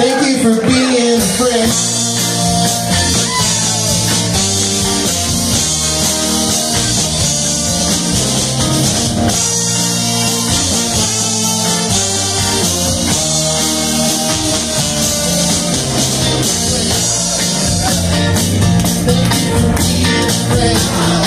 Thank you for being fresh. Thank you for being fresh.